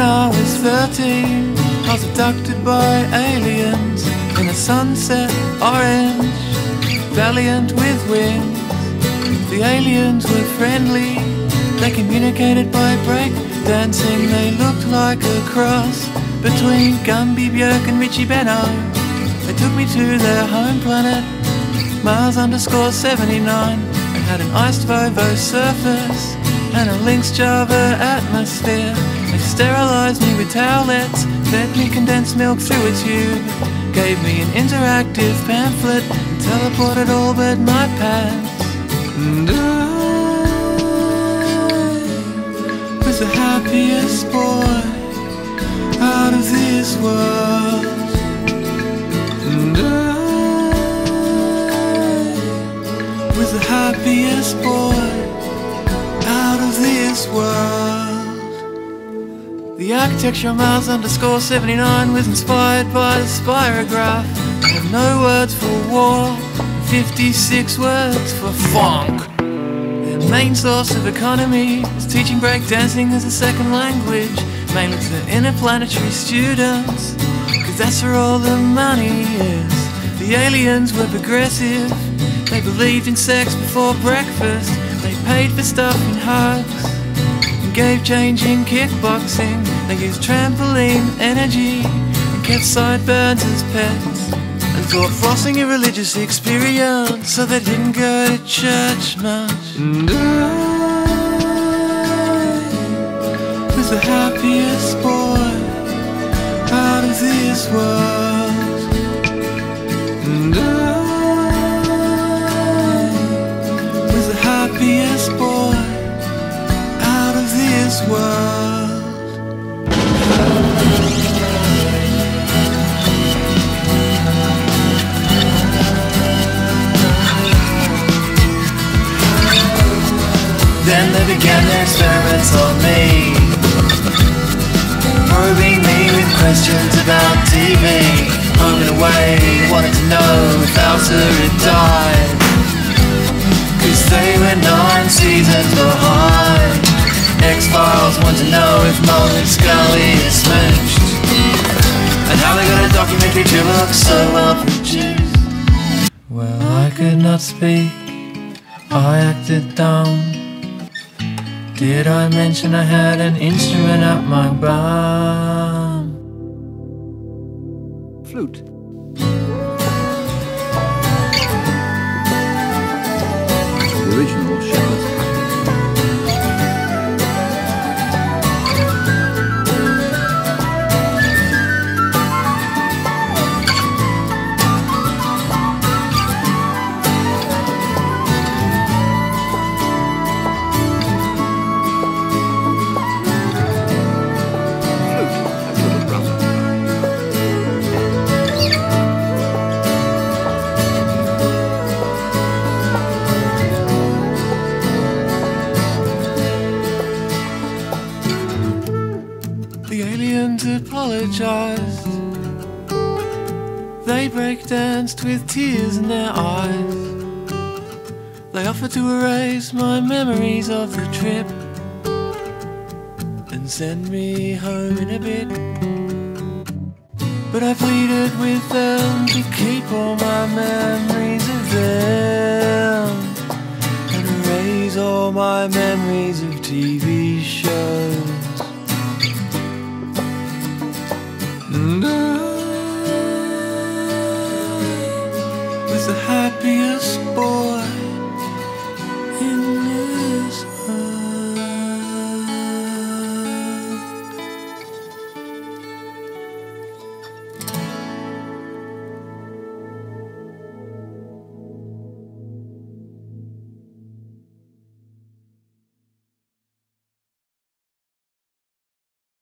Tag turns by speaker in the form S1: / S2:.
S1: 13, I was abducted by aliens in a sunset orange, valiant with wings. The aliens were friendly, they communicated by break dancing. They looked like a cross between Gumby Björk and Richie Benaud. They took me to their home planet, Mars underscore 79. It had an iced Vovo surface and a Lynx Java atmosphere. They sterilized me with towelettes, fed me condensed milk through a tube, gave me an interactive pamphlet, and teleported all but my pants. And I was the happiest boy out of this world. The architecture of Mars underscore 79 was inspired by the spirograph. I have no words for war, 56 words for funk. Their main source of economy is teaching breakdancing as a second language, mainly to interplanetary students, cause that's where all the money is. The aliens were progressive, they believed in sex before breakfast, they paid for stuff in hugs, gave change in kickboxing. They used trampoline energy and kept sideburns as pets. And thought flossing a religious experience, so they didn't go to church much. And I was the happiest boy out of this world. And I was the happiest boy world. Then they began their experiments on me Probing me with questions about TV Home and away, wanted to know if Elsa had died. Cause they were nine seasons behind want to know if Mulder Scully is smooched And how they got a documentary to look so well produced. Well, I could not speak. I acted dumb. Did I mention I had an instrument up my bum?
S2: The
S1: aliens apologized. They breakdanced with tears in their eyes. They offered to erase my memories of the trip and send me home in a bit. But I pleaded with them to keep all my memories of them and erase all my memories of TV shows. The happiest boy